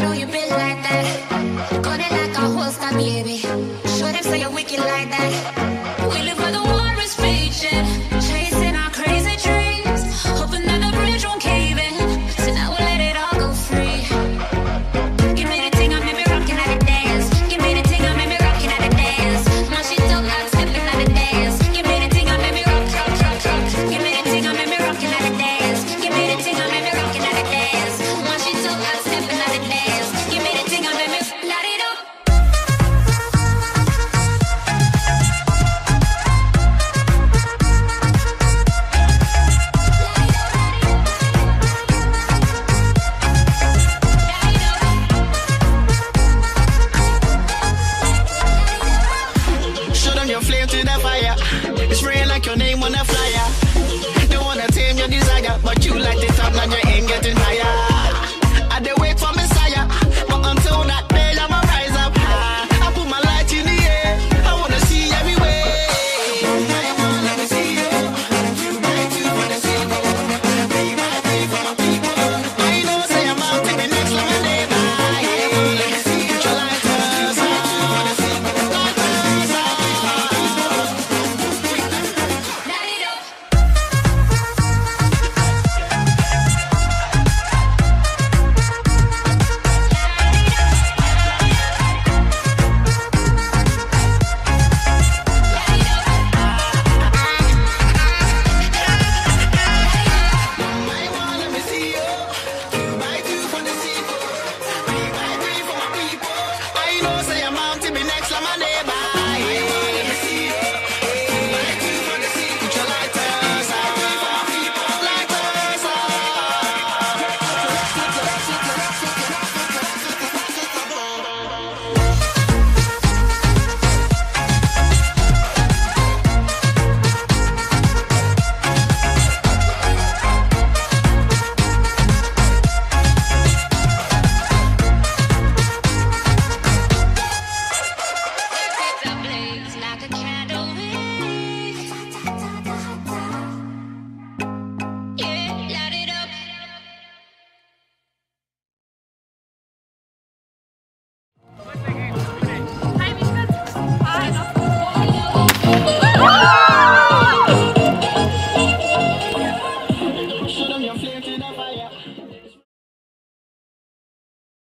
know you been like that. Got it like a holster, baby. Show them say you're wicked like that. your flame to the fire. It's like your name on a flyer. Don't wanna tame your desire, but you like the